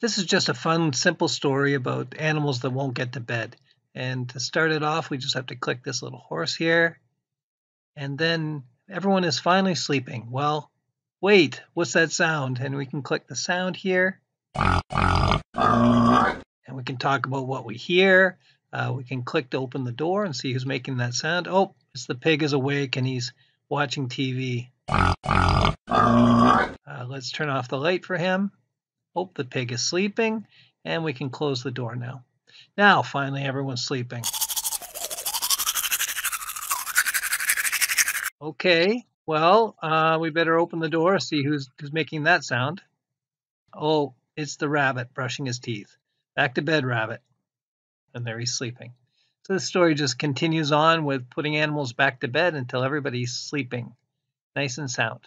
This is just a fun, simple story about animals that won't get to bed. And to start it off, we just have to click this little horse here. And then everyone is finally sleeping. Well, wait, what's that sound? And we can click the sound here. And we can talk about what we hear. Uh, we can click to open the door and see who's making that sound. Oh, it's the pig is awake and he's watching TV. Uh, let's turn off the light for him. Oh, the pig is sleeping, and we can close the door now. Now, finally, everyone's sleeping. Okay, well, uh, we better open the door, see who's, who's making that sound. Oh, it's the rabbit brushing his teeth. Back to bed, rabbit. And there he's sleeping. So the story just continues on with putting animals back to bed until everybody's sleeping nice and sound.